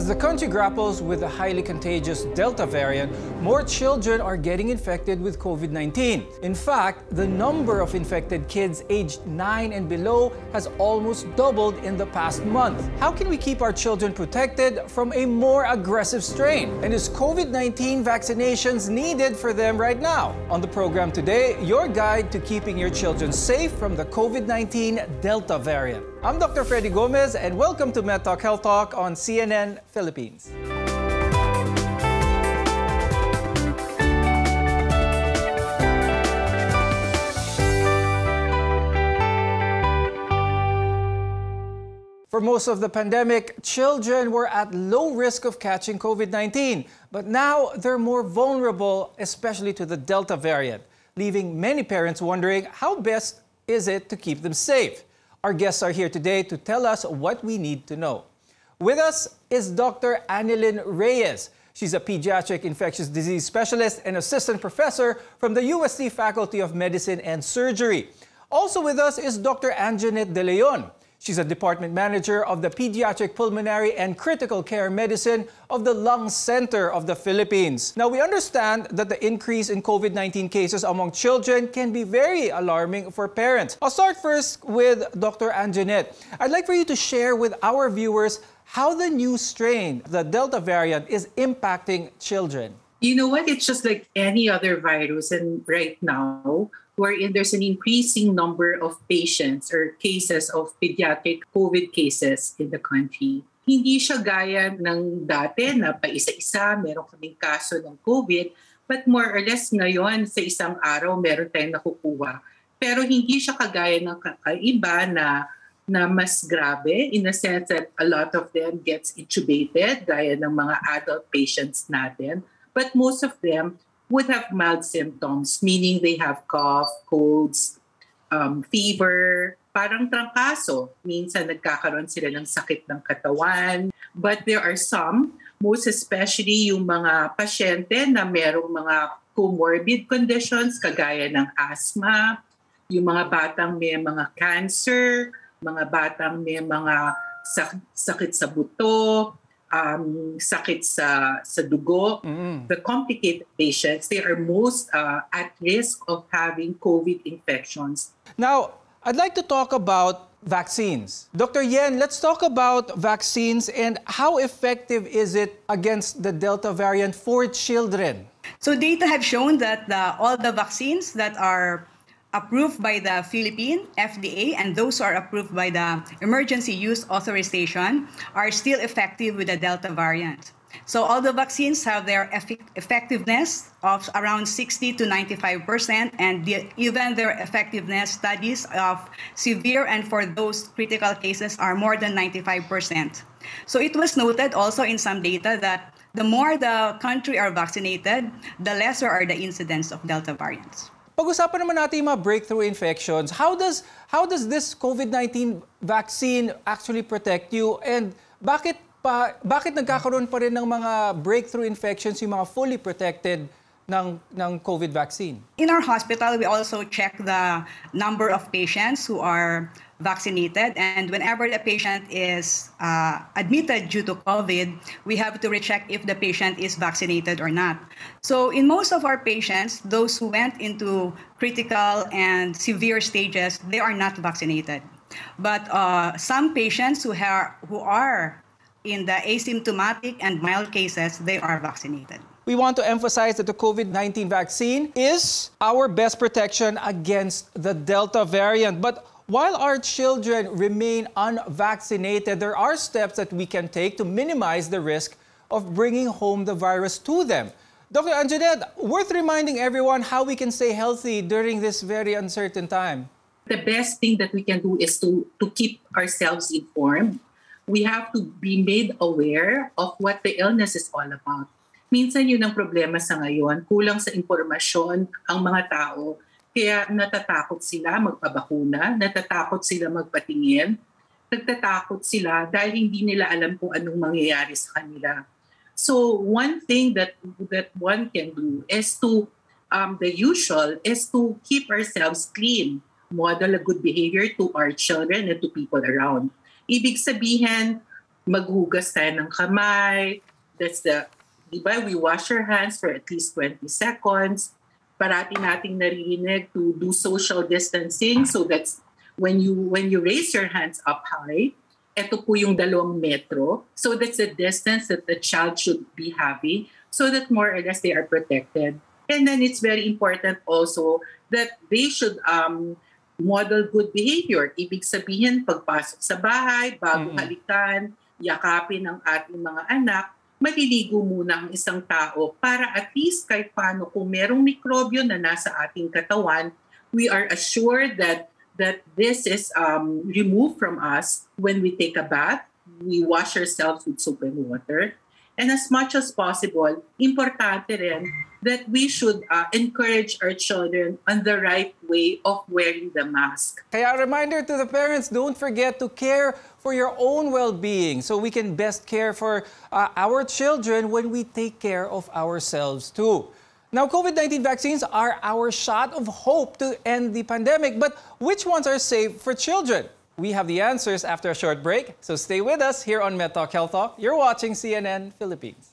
As the country grapples with the highly contagious Delta variant, more children are getting infected with COVID 19. In fact, the number of infected kids aged 9 and below has almost doubled in the past month. How can we keep our children protected from a more aggressive strain? And is COVID 19 vaccinations needed for them right now? On the program today, your guide to keeping your children safe from the COVID 19 Delta variant. I'm Dr. Freddy Gomez, and welcome to MedTalk Health Talk on CNN Philippines. For most of the pandemic, children were at low risk of catching COVID 19, but now they're more vulnerable, especially to the Delta variant, leaving many parents wondering how best is it to keep them safe. Our guests are here today to tell us what we need to know. With us is Dr. Annelyn Reyes. She's a pediatric infectious disease specialist and assistant professor from the UST Faculty of Medicine and Surgery. Also with us is Dr. Anjanette De Leon. She's a department manager of the Pediatric Pulmonary and Critical Care Medicine of the Lung Center of the Philippines. Now, we understand that the increase in COVID 19 cases among children can be very alarming for parents. I'll start first with Dr. Anjanette. I'd like for you to share with our viewers how the new strain, the Delta variant, is impacting children. You know what? It's just like any other virus. And right now, wherein there's an increasing number of patients or cases of pediatric COVID cases in the country. Hindi siya gaya ng dati na pa isa-isa meron kaming kaso ng COVID, but more or less ngayon sa isang araw meron tayong nakukuha. Pero hindi siya kagaya ng kakaiba na na mas grabe in the sense that a lot of them gets intubated gaya ng mga adult patients natin. But most of them would have mild symptoms, meaning they have cough, colds, um, fever, parang trangkaso. Minsan nagkakaroon sila ng sakit ng katawan. But there are some, most especially yung mga pasyente na merong mga comorbid conditions kagaya ng asthma, yung mga batang may mga cancer, mga batang may mga sakit sa buto, um, sakit sa, sa dugo, mm-hmm. the complicated patients, they are most uh, at risk of having COVID infections. Now, I'd like to talk about vaccines. Dr. Yen, let's talk about vaccines and how effective is it against the Delta variant for children? So data have shown that the, all the vaccines that are approved by the Philippine FDA and those who are approved by the emergency use authorization are still effective with the Delta variant. So all the vaccines have their effectiveness of around 60 to 95 percent, and the, even their effectiveness studies of severe and for those critical cases are more than 95 percent. So it was noted also in some data that the more the country are vaccinated, the lesser are the incidence of Delta variants. Pag-usapan naman natin yung mga breakthrough infections. How does how does this COVID-19 vaccine actually protect you and bakit pa bakit nagkakaroon pa rin ng mga breakthrough infections yung mga fully protected ng ng COVID vaccine? In our hospital, we also check the number of patients who are vaccinated. And whenever the patient is uh, admitted due to COVID, we have to recheck if the patient is vaccinated or not. So, in most of our patients, those who went into critical and severe stages, they are not vaccinated. But uh, some patients who, are who are in the asymptomatic and mild cases, they are vaccinated. We want to emphasize that the COVID 19 vaccine is our best protection against the Delta variant. But while our children remain unvaccinated, there are steps that we can take to minimize the risk of bringing home the virus to them. Dr. Anjanette, worth reminding everyone how we can stay healthy during this very uncertain time. The best thing that we can do is to, to keep ourselves informed. We have to be made aware of what the illness is all about. Minsan yun ang problema sa ngayon, kulang sa impormasyon ang mga tao kaya natatakot sila magpabakuna, natatakot sila magpatingin, nagtatakot sila dahil hindi nila alam kung anong mangyayari sa kanila. So one thing that that one can do is to um, the usual is to keep ourselves clean, model a good behavior to our children and to people around. Ibig sabihin, maghugas tayo ng kamay. That's the, di ba, we wash our hands for at least 20 seconds. Parati nating naririnig to do social distancing. So that's when you when you raise your hands up high, ito po yung dalawang metro. So that's the distance that the child should be having so that more or less they are protected. And then it's very important also that they should um, model good behavior. Ibig sabihin, pagpasok sa bahay, bago Mm-mm. halikan, yakapin ang ating mga anak, maliligo muna ang isang tao para at least kahit paano kung merong mikrobyo na nasa ating katawan, we are assured that that this is um, removed from us when we take a bath. We wash ourselves with soap and water. And as much as possible, importante rin that we should uh, encourage our children on the right way of wearing the mask. Kaya a reminder to the parents, don't forget to care for your own well-being so we can best care for uh, our children when we take care of ourselves too. Now, COVID-19 vaccines are our shot of hope to end the pandemic, but which ones are safe for children? We have the answers after a short break, so stay with us here on MedTalk Health Talk. You're watching CNN Philippines.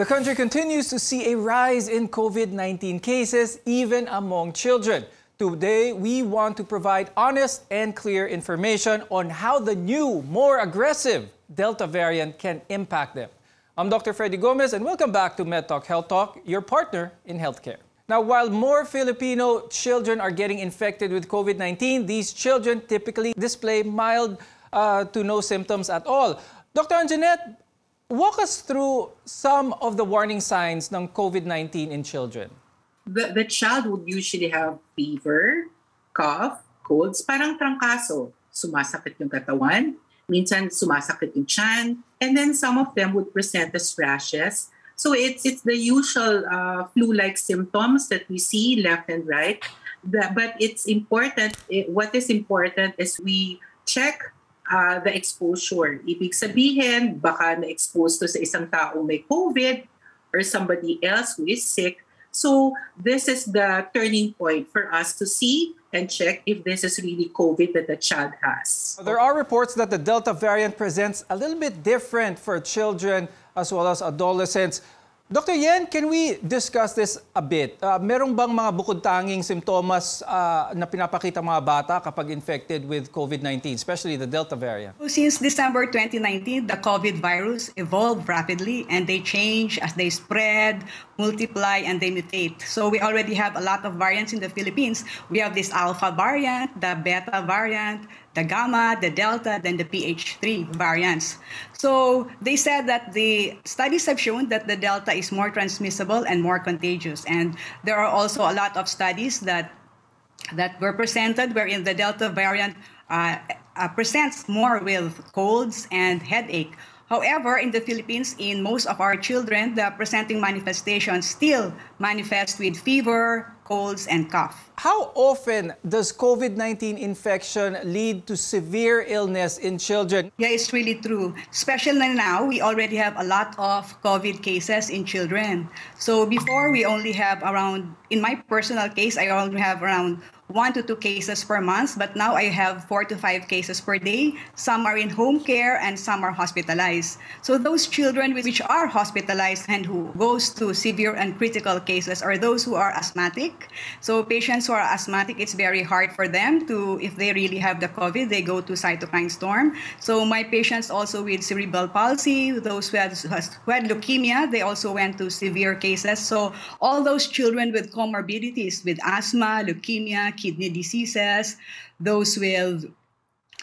The country continues to see a rise in COVID 19 cases, even among children. Today, we want to provide honest and clear information on how the new, more aggressive Delta variant can impact them. I'm Dr. Freddy Gomez, and welcome back to MedTalk Health Talk, your partner in healthcare. Now, while more Filipino children are getting infected with COVID 19, these children typically display mild uh, to no symptoms at all. Dr. Anjanette, walk us through some of the warning signs ng COVID-19 in children. The, the child would usually have fever, cough, colds, parang trangkaso. Sumasakit yung katawan, minsan sumasakit yung tiyan, and then some of them would present as rashes. So it's it's the usual uh, flu-like symptoms that we see left and right. The- but it's important, eh, what is important is we check uh, the exposure. Ibig sabihin, baka na-expose to sa isang taong may COVID or somebody else who is sick. So this is the turning point for us to see and check if this is really COVID that the child has. There are reports that the Delta variant presents a little bit different for children as well as adolescents. Dr. Yen, can we discuss this a bit? Uh, merong bang mga bukod-tanging simptomas uh, na pinapakita mga bata kapag infected with COVID-19, especially the Delta variant? Since December 2019, the COVID virus evolved rapidly and they change as they spread, multiply, and they mutate. So we already have a lot of variants in the Philippines. We have this alpha variant, the beta variant, the gamma, the delta, then the PH3 variants. So they said that the studies have shown that the delta is more transmissible and more contagious. And there are also a lot of studies that that were presented wherein the Delta variant uh, uh, presents more with colds and headache. However, in the Philippines, in most of our children, the presenting manifestations still manifest with fever, colds, and cough. How often does COVID-19 infection lead to severe illness in children? Yeah, it's really true. Especially now, we already have a lot of COVID cases in children. So before, we only have around, in my personal case, I only have around one to two cases per month, but now I have four to five cases per day. Some are in home care and some are hospitalized. So those children which are hospitalized and who goes to severe and critical cases are those who are asthmatic. So patients who are asthmatic, it's very hard for them to, if they really have the COVID, they go to cytokine storm. So my patients also with cerebral palsy, those who had, who had leukemia, they also went to severe cases. So all those children with comorbidities, with asthma, leukemia, kidney diseases, those with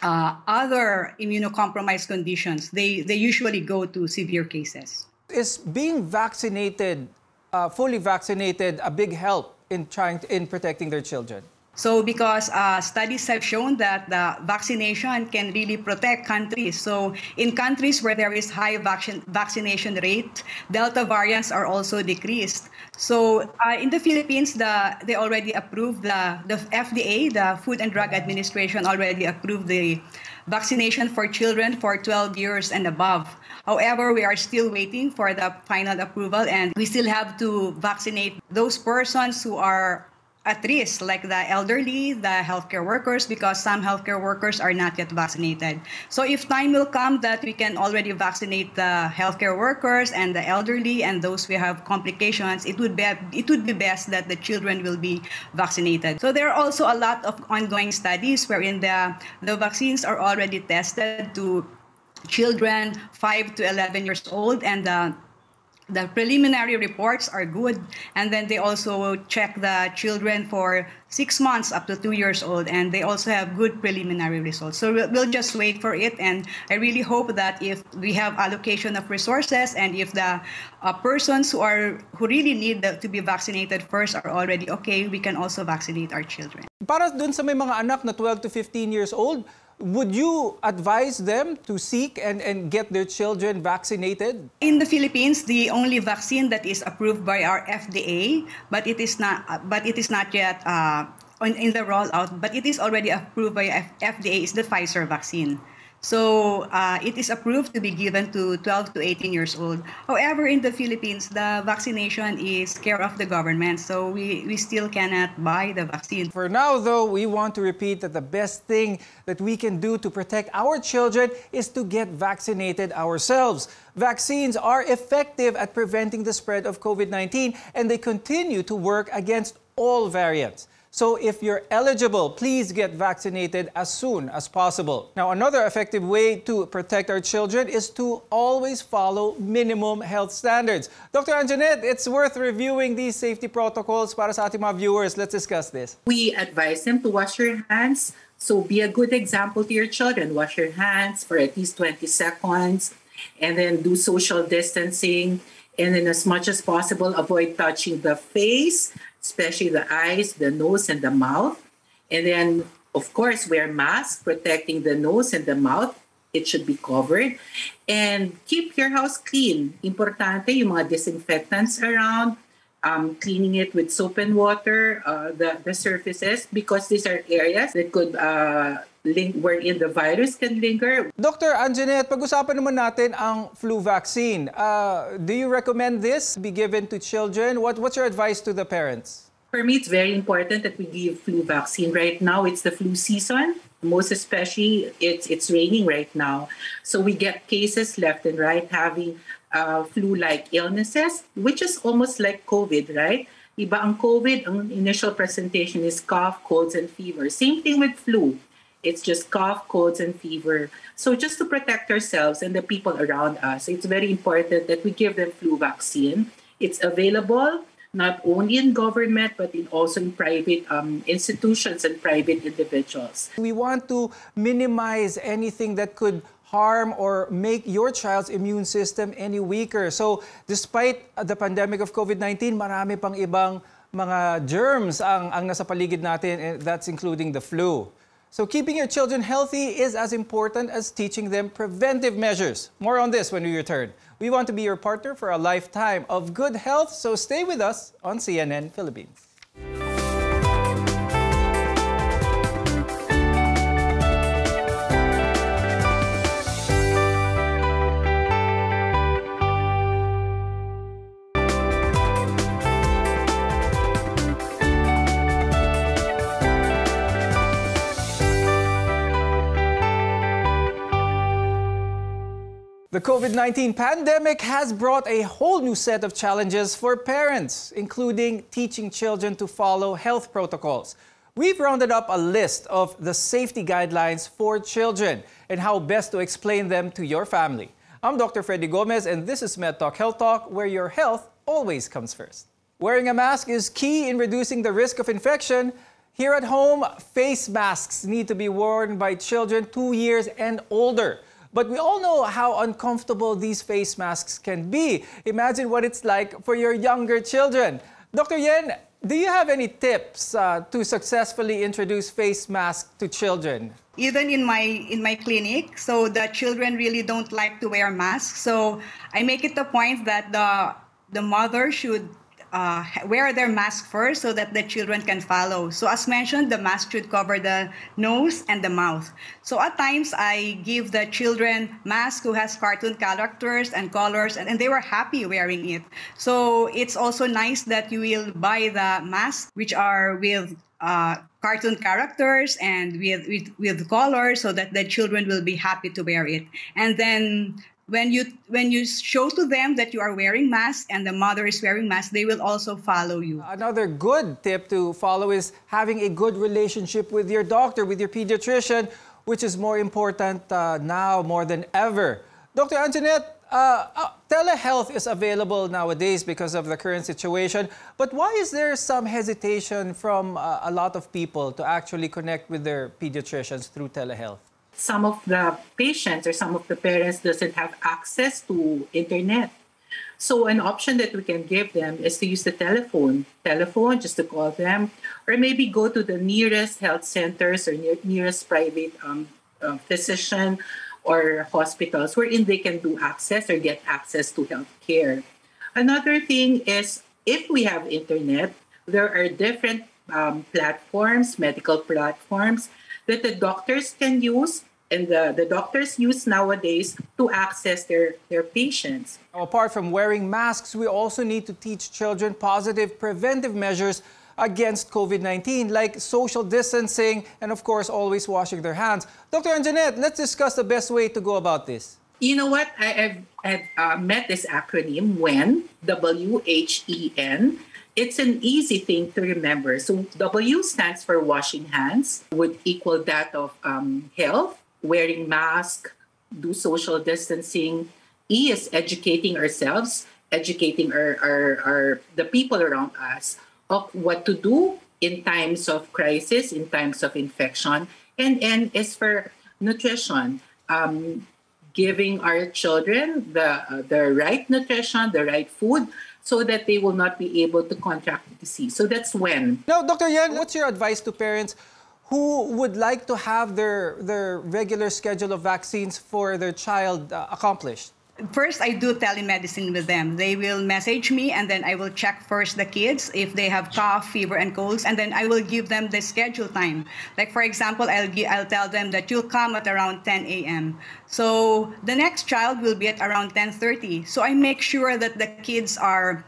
uh, other immunocompromised conditions, they, they usually go to severe cases. Is being vaccinated, uh, fully vaccinated, a big help in trying to, in protecting their children? So, because uh, studies have shown that the vaccination can really protect countries. So, in countries where there is high vaccine, vaccination rate, Delta variants are also decreased. So, uh, in the Philippines, the, they already approved the, the FDA, the Food and Drug Administration, already approved the vaccination for children for 12 years and above. However, we are still waiting for the final approval, and we still have to vaccinate those persons who are at risk, like the elderly, the healthcare workers, because some healthcare workers are not yet vaccinated. So if time will come that we can already vaccinate the healthcare workers and the elderly and those who have complications, it would be it would be best that the children will be vaccinated. So there are also a lot of ongoing studies wherein the the vaccines are already tested to children 5 to 11 years old and the preliminary reports are good and then they also check the children for six months up to two years old and they also have good preliminary results. So we'll, we'll just wait for it and i really hope that if we have allocation of resources and if the uh, persons who are who really need the, to be vaccinated first are already okay we can also vaccinate our children. Para dun sa may mga anak na 12 to 15 years old would you advise them to seek and, and get their children vaccinated? In the Philippines, the only vaccine that is approved by our FDA, but it is not, but it is not yet uh, in, in the rollout, but it is already approved by FDA is the Pfizer vaccine. So uh, it is approved to be given to 12 to 18 years old. However, in the Philippines, the vaccination is care of the government, so we, we still cannot buy the vaccine. For now, though, we want to repeat that the best thing that we can do to protect our children is to get vaccinated ourselves. Vaccines are effective at preventing the spread of COVID 19, and they continue to work against all variants. So if you're eligible, please get vaccinated as soon as possible. Now, another effective way to protect our children is to always follow minimum health standards. Dr. Anjanette, it's worth reviewing these safety protocols para sa ating mga viewers. Let's discuss this. We advise them to wash your hands. So be a good example to your children. Wash your hands for at least 20 seconds and then do social distancing. And then as much as possible, avoid touching the face, especially the eyes, the nose, and the mouth. And then, of course, wear masks protecting the nose and the mouth. It should be covered. And keep your house clean. Importante yung mga disinfectants around, um, cleaning it with soap and water, uh, the, the surfaces, because these are areas that could uh, wherein the virus can linger. Dr. Anjanette, pag-usapan naman natin ang flu vaccine. Uh, do you recommend this be given to children? What, what's your advice to the parents? For me, it's very important that we give flu vaccine. Right now, it's the flu season. Most especially, it's it's raining right now, so we get cases left and right having uh, flu-like illnesses, which is almost like COVID, right? Iba ang COVID, ang initial presentation is cough, colds, and fever. Same thing with flu. It's just cough, colds, and fever. So just to protect ourselves and the people around us, it's very important that we give them flu vaccine. It's available not only in government but in also in private um, institutions and private individuals. We want to minimize anything that could harm or make your child's immune system any weaker. So despite the pandemic of COVID-19, marami pang ibang mga germs ang, ang nasa paligid natin, and that's including the flu. So keeping your children healthy is as important as teaching them preventive measures. More on this when we return. We want to be your partner for a lifetime of good health, so stay with us on CNN Philippines. The COVID 19 pandemic has brought a whole new set of challenges for parents, including teaching children to follow health protocols. We've rounded up a list of the safety guidelines for children and how best to explain them to your family. I'm Dr. Freddy Gomez, and this is MedTalk Health Talk, where your health always comes first. Wearing a mask is key in reducing the risk of infection. Here at home, face masks need to be worn by children two years and older. But we all know how uncomfortable these face masks can be. Imagine what it's like for your younger children. Dr. Yen, do you have any tips uh, to successfully introduce face masks to children? Even in my in my clinic, so the children really don't like to wear masks. So I make it a point that the the mother should uh, wear their mask first so that the children can follow. So as mentioned, the mask should cover the nose and the mouth. So at times I give the children mask who has cartoon characters and colors and, and they were happy wearing it. So it's also nice that you will buy the masks which are with uh, cartoon characters and with, with with colors so that the children will be happy to wear it and then when you when you show to them that you are wearing mask and the mother is wearing mask they will also follow you. Another good tip to follow is having a good relationship with your doctor with your pediatrician which is more important uh, now more than ever. Dr anjanette uh, uh, telehealth is available nowadays because of the current situation but why is there some hesitation from uh, a lot of people to actually connect with their pediatricians through telehealth some of the patients or some of the parents doesn't have access to internet. So an option that we can give them is to use the telephone, telephone just to call them, or maybe go to the nearest health centers or near, nearest private um, uh, physician or hospitals wherein they can do access or get access to health care. Another thing is if we have internet, there are different um, platforms, medical platforms that the doctors can use and the, the doctors use nowadays to access their, their patients. Apart from wearing masks, we also need to teach children positive preventive measures against COVID 19, like social distancing and, of course, always washing their hands. Dr. Anjanette, let's discuss the best way to go about this. You know what? I, have I've uh, met this acronym WHEN, W H E N it's an easy thing to remember. So W stands for washing hands, would equal that of um, health, wearing mask, do social distancing. E is educating ourselves, educating our, our, our the people around us of what to do in times of crisis, in times of infection. And N is for nutrition. Um, giving our children the uh, the right nutrition, the right food, so that they will not be able to contract the disease. So that's when. Now, Dr. Yan, what's your advice to parents who would like to have their, their regular schedule of vaccines for their child uh, accomplished? First, I do telemedicine with them. They will message me, and then I will check first the kids if they have cough, fever, and colds, and then I will give them the schedule time. Like for example, I'll I'll tell them that you'll come at around 10 a.m. So the next child will be at around 10:30. So I make sure that the kids are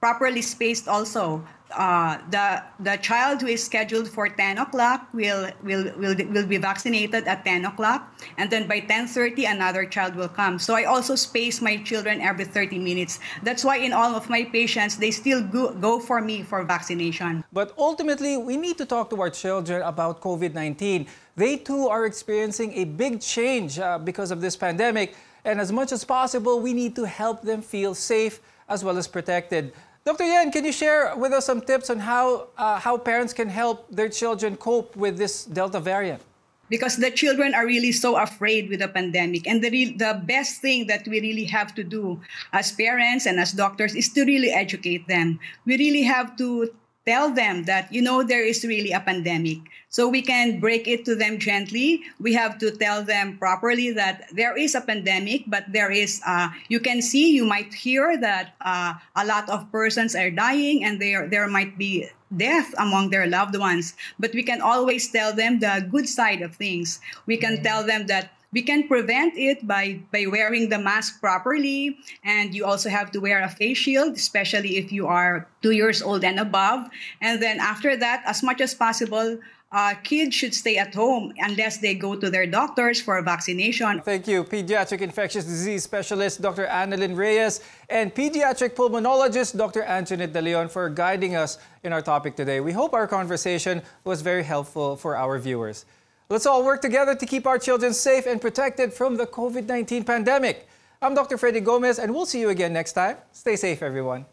properly spaced also uh, the the child who is scheduled for 10 o'clock will will will will be vaccinated at 10 o'clock, and then by 10:30 another child will come. So I also space my children every 30 minutes. That's why in all of my patients they still go, go for me for vaccination. But ultimately, we need to talk to our children about COVID-19. They too are experiencing a big change uh, because of this pandemic, and as much as possible, we need to help them feel safe as well as protected. Dr. Yan, can you share with us some tips on how, uh, how parents can help their children cope with this Delta variant? Because the children are really so afraid with the pandemic. And the, re- the best thing that we really have to do as parents and as doctors is to really educate them. We really have to tell them that you know there is really a pandemic. So we can break it to them gently. We have to tell them properly that there is a pandemic but there is uh, you can see you might hear that uh, a lot of persons are dying and there there might be death among their loved ones. But we can always tell them the good side of things. We can tell them that we can prevent it by, by wearing the mask properly. And you also have to wear a face shield, especially if you are two years old and above. And then after that, as much as possible, uh, kids should stay at home unless they go to their doctors for vaccination. Thank you, pediatric infectious disease specialist Dr. Annalyn Reyes and pediatric pulmonologist Dr. Anjanette De Leon for guiding us in our topic today. We hope our conversation was very helpful for our viewers. Let's all work together to keep our children safe and protected from the COVID 19 pandemic. I'm Dr. Freddy Gomez, and we'll see you again next time. Stay safe, everyone.